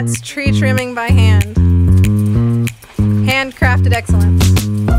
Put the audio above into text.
That's tree trimming by hand. Handcrafted excellence.